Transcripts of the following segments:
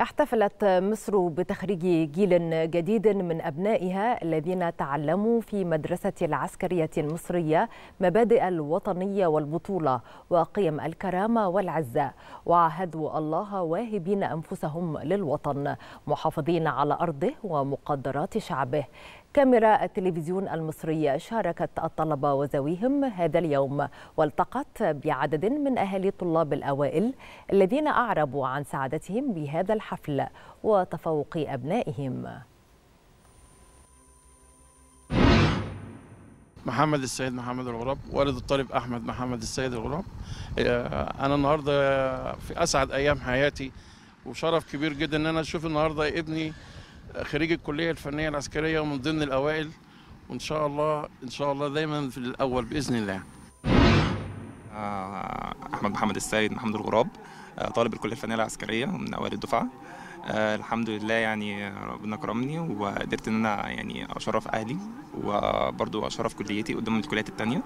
احتفلت مصر بتخريج جيل جديد من أبنائها الذين تعلموا في مدرسة العسكرية المصرية مبادئ الوطنية والبطولة وقيم الكرامة والعزه وعاهدوا الله واهبين أنفسهم للوطن محافظين على أرضه ومقدرات شعبه. كاميرا التلفزيون المصري شاركت الطلبة وذويهم هذا اليوم والتقت بعدد من أهالي الطلاب الأوائل الذين أعربوا عن سعادتهم بهذا الحفل وتفوق أبنائهم. محمد السيد محمد الغراب والد الطالب أحمد محمد السيد الغراب. أنا النهارده في أسعد أيام حياتي وشرف كبير جدا إن أنا أشوف النهارده ابني خريج الكلية الفنية العسكرية ومن ضمن الأوائل وإن شاء الله إن شاء الله دايما في الأول بإذن الله. أحمد محمد السيد محمد الغراب طالب الكلية الفنية العسكرية ومن أوائل الدفعة. الحمد لله يعني ربنا كرمني وقدرت إن أنا يعني أشرف أهلي وبرضو أشرف كليتي قدام الكليات التانية.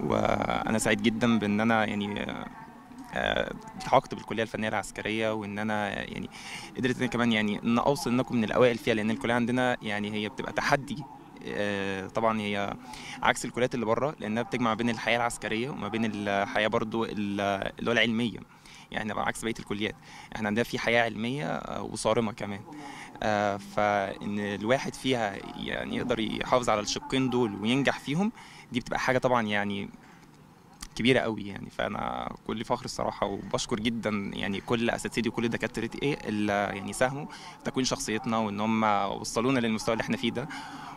وأنا سعيد جدا بإن أنا يعني التحقت بالكلية الفنية العسكرية وإن أنا يعني قدرت إن كمان يعني إن أوصل ان اكون من الأوائل فيها لأن الكلية عندنا يعني هي بتبقى تحدي طبعا هي عكس الكليات اللي بره لأنها بتجمع بين الحياة العسكرية وما بين الحياة برضو اللي هو العلمية. يعني عكس بقية الكليات إحنا عندنا في حياة علمية وصارمة كمان. فإن الواحد فيها يعني يقدر يحافظ على الشقين دول وينجح فيهم دي بتبقى حاجة طبعا يعني كبيرة قوي يعني. فأنا كل فخر الصراحة وبشكر جدا يعني كل أساتذتي وكل إيه اللي يعني ساهموا في تكوين شخصيتنا وإن هم وصلونا للمستوى اللي إحنا فيه ده.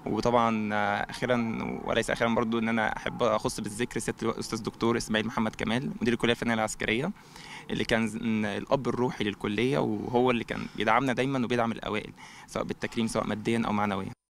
وطبعا أخيرا وليس أخيرا برضو إن أنا أحب أخص بالذكر سياده الأستاذ دكتور إسماعيل محمد كمال مدير الكلية الفنية العسكرية اللي كان الأب الروحي للكلية وهو اللي كان بيدعمنا دايما وبيدعم الأوائل سواء بالتكريم سواء ماديا أو معنويا.